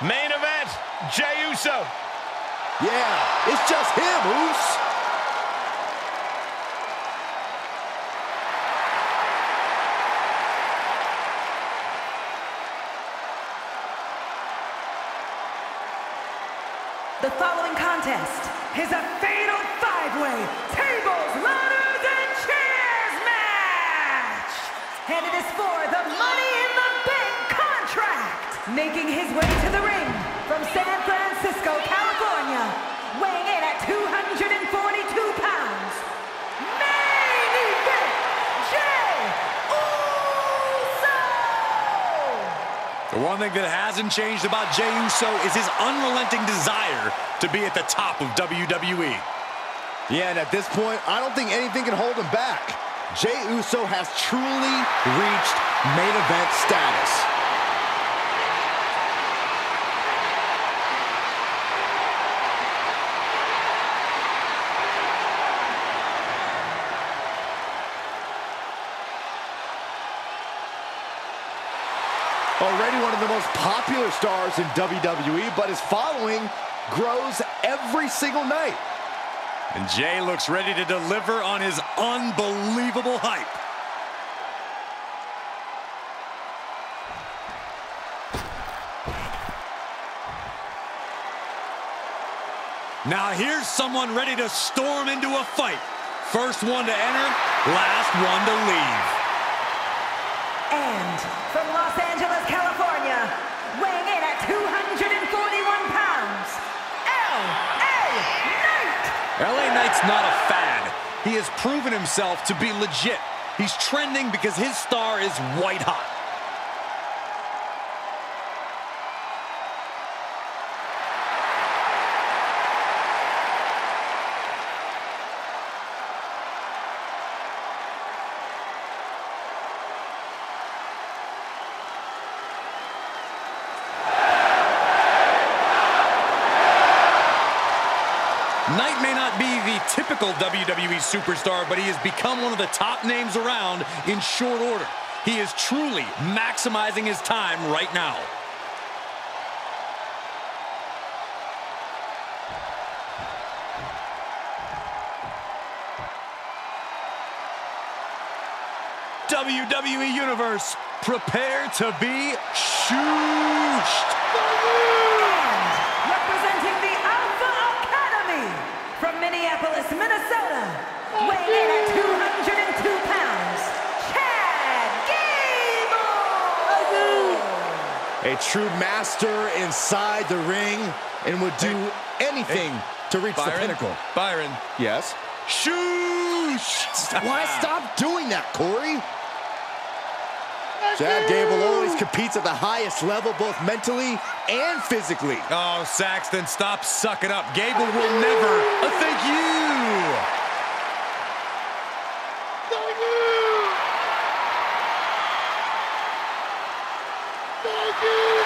Main event, Jey Uso. Yeah, it's just him, Uso. The following contest is a fatal five-way tables, ladders, and chairs match! And it is for the Money in the Bank contract! Making his way to the ring from San Francisco, California, weighing in at 242 pounds, main event, Jey Uso! The one thing that hasn't changed about Jey Uso is his unrelenting desire to be at the top of WWE. Yeah, and at this point, I don't think anything can hold him back. Jey Uso has truly reached main event status. Already one of the most popular stars in WWE, but his following grows every single night. And Jey looks ready to deliver on his unbelievable hype. Now here's someone ready to storm into a fight. First one to enter, last one to leave. And from Los Angeles, California, weighing in at 241 pounds, L.A. Knight! Knight's not a fad. He has proven himself to be legit. He's trending because his star is white hot. Knight typical WWE superstar, but he has become one of the top names around in short order. He is truly maximizing his time right now. WWE Universe, prepare to be shooshed. And representing the Alpha Academy from Minneapolis, Minnesota, weighing in at 202 pounds, Chad Gable! A true master inside the ring and would do anything to reach the pinnacle. Byron. Yes? Shooshed. Why stop doing that, Corey? Chad Gable always competes at the highest level, both mentally and physically. Oh, Saxton, stop sucking up. Gable will never. Uh, thank you. Melo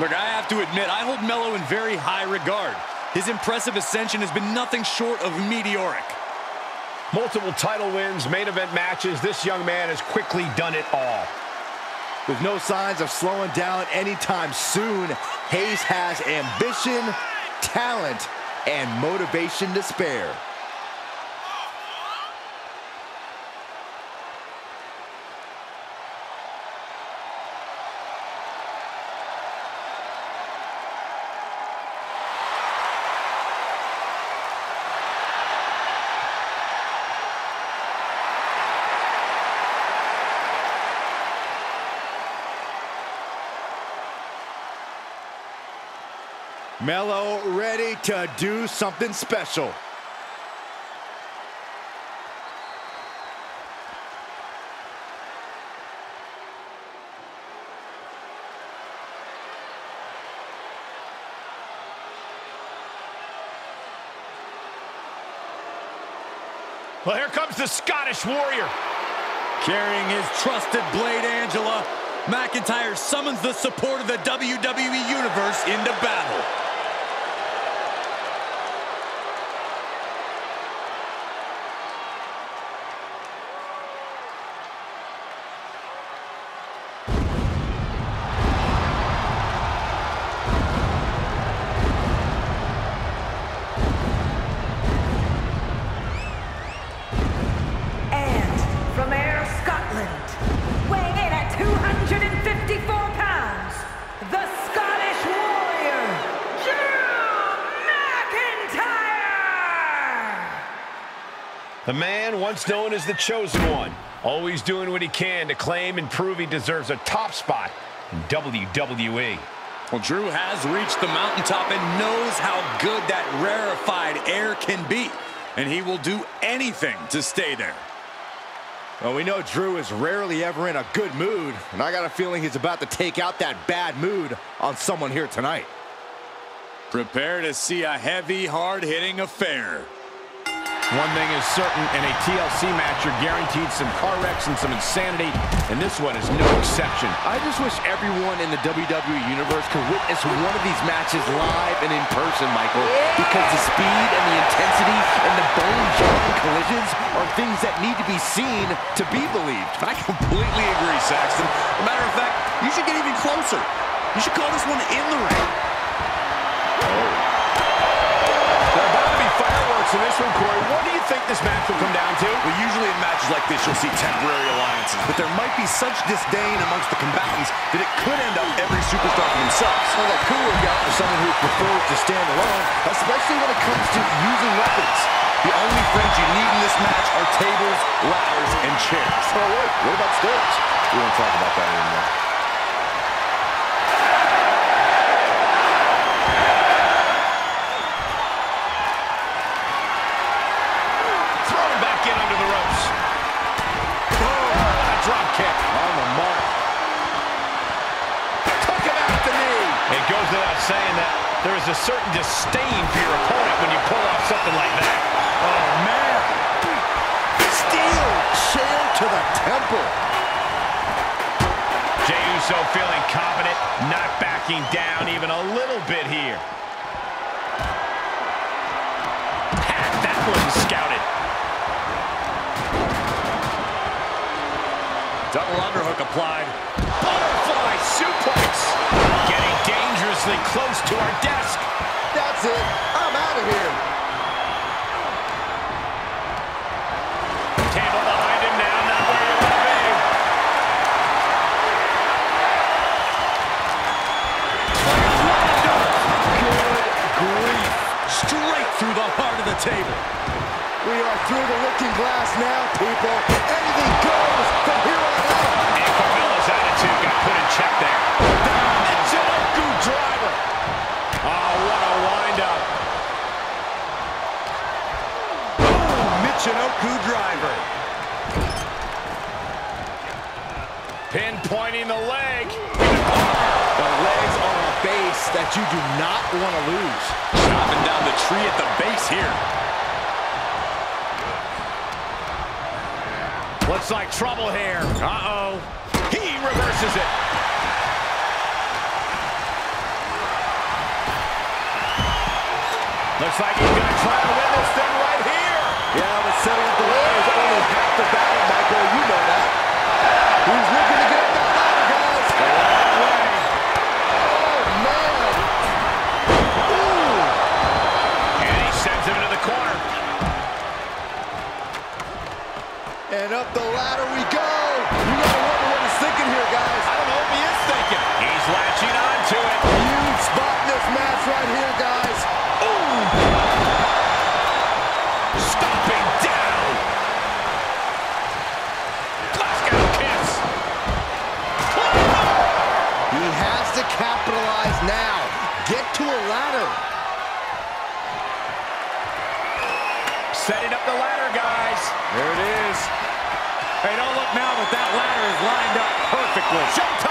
Look, I have to admit, I hold Melo in very high regard. His impressive ascension has been nothing short of meteoric. Multiple title wins, main event matches. This young man has quickly done it all. With no signs of slowing down anytime soon, Hayes has ambition, talent, and motivation to spare. Melo ready to do something special. Well, here comes the Scottish Warrior. Carrying his trusted blade, Angela, McIntyre summons the support of the WWE Universe into battle. The man once known as the Chosen One, always doing what he can to claim and prove he deserves a top spot in WWE. Well, Drew has reached the mountaintop and knows how good that rarefied air can be. And he will do anything to stay there. Well, we know Drew is rarely ever in a good mood, and I got a feeling he's about to take out that bad mood on someone here tonight. Prepare to see a heavy, hard-hitting affair. One thing is certain, in a TLC match, you're guaranteed some car wrecks and some insanity, and this one is no exception. I just wish everyone in the WWE Universe could witness one of these matches live and in person, Michael, because the speed and the intensity and the bone-jarring collisions are things that need to be seen to be believed. I completely agree, Saxton. As a matter of fact, you should get even closer. You should call this one in the ring. There are about to in this one, Corey. What do you think this match will come down to? Well, usually in matches like this, you'll see temporary alliances, but there might be such disdain amongst the combatants that it could end up every superstar for themselves. Well, that could work out for someone who prefers to stand alone, especially when it comes to using weapons. The only friends you need in this match are tables, ladders, and chairs. Oh, wait, what about stairs? We won't talk about that anymore. Disdain for your opponent when you pull off something like that. Oh, man. Steel chair to the temple. Jey Uso feeling confident, not backing down even a little bit here. Had that one scouted. Double underhook applied. Butterfly suplex. Getting dangerously close to our desk. That's it. I'm out of here. Table behind him now, not where you want to be. Grief. Straight through the heart of the table. We are through the looking glass now, people. Anything goes from here on Michinoku driver. Pinpointing the leg. The legs are a base that you do not want to lose. Chopping down the tree at the base here. Looks like trouble here. Uh-oh. He reverses it. Looks like he's going to try to win this thing right here. Yeah, but setting up the ladder is only half the battle, Michael. You know that. He's looking to get up that ladder, guys. Oh, man. Ooh. And he sends him into the corner. And up the ladder we perfectly. Showtime.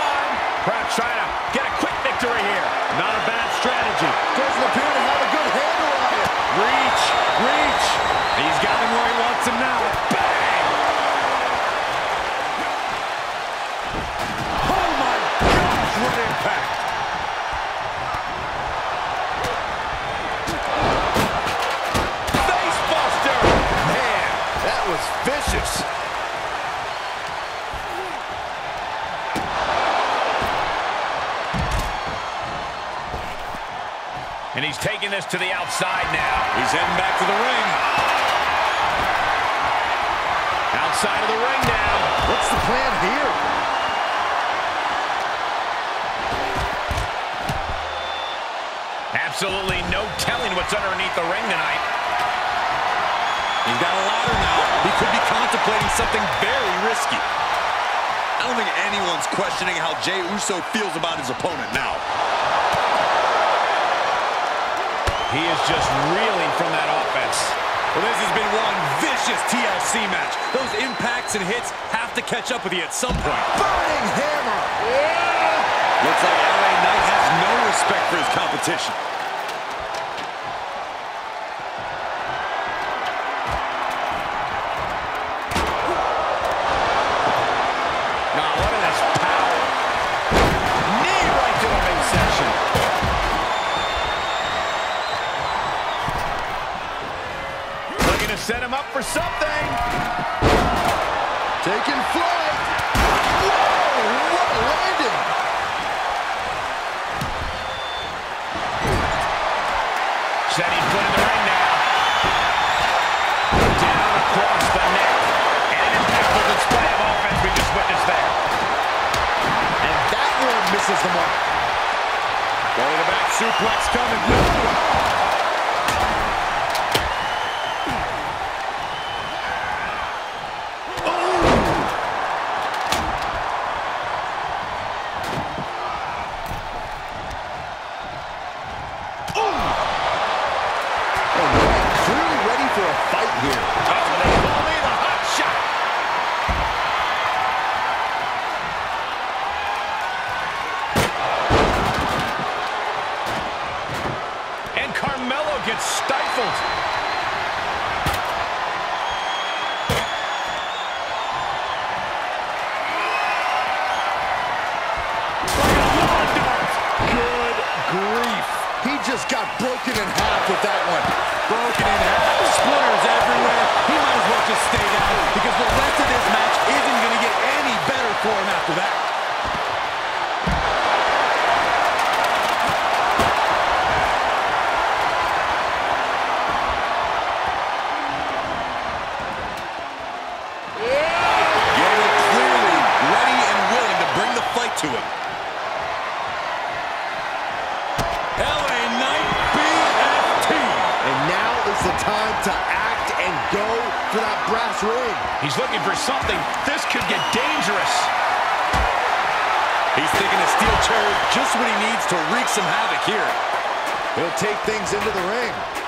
And he's taking this to the outside now. He's heading back to the ring. Outside of the ring now. What's the plan here? Absolutely no telling what's underneath the ring tonight. He's got a ladder now. He could be contemplating something very risky. I don't think anyone's questioning how Jey Uso feels about his opponent now. He is just reeling from that offense. Well, this has been one vicious TLC match. Those impacts and hits have to catch up with you at some point. Burning hammer. Looks like LA Knight has no respect for his competition. For something. Taking flight. Whoa, what a landing. Setting foot in the ring now. Down across the neck. And an impactful display of offense we just witnessed there. And that one misses the mark. Belly to back suplex coming. Just got broken in half with that one. Broken in half, splinters everywhere. He might as well just stay down because the rest of this match isn't going to get any better for him after that. Gable clearly ready and willing to bring the fight to him. To act and go for that brass ring. He's looking for something. This could get dangerous. He's thinking a steel chair just what he needs to wreak some havoc here. He'll take things into the ring.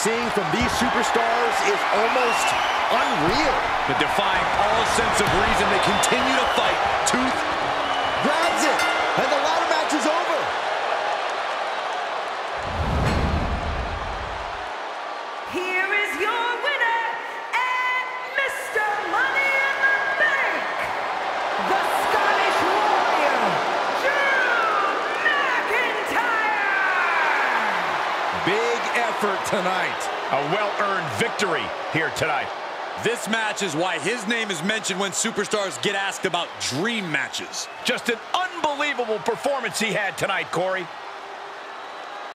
Seeing from these superstars is almost unreal. But defying all sense of reason, they continue to fight tooth. Grabs it, and the ladder match is over. Here is your effort tonight. A well-earned victory here tonight. This match is why his name is mentioned when superstars get asked about dream matches. Just an unbelievable performance he had tonight, Corey.